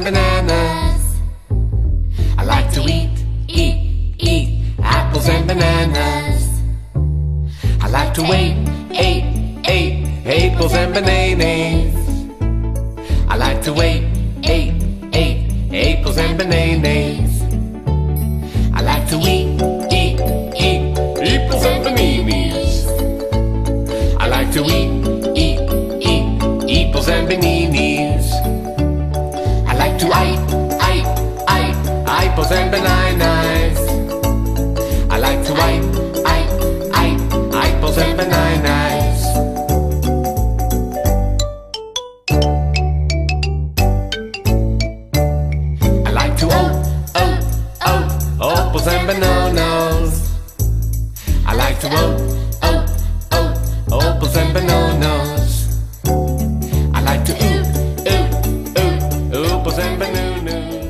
and bananas. I like to eat, eat, eat apples and bananas. I like to wait, eat, eat apples and bananas. I like to wait, apples and bananas. I like to eat, eat, eat apples and bananas. I like to eat, eat, eat apples and bananas. Apples and bananas. I like to eat, eat, eat, apples and bananas. I like to oh, oh, oh, apples and bananas. I like to oh, oh, oh, apples and bananas. I like to ooh, ooh, ooh, apples and bananas.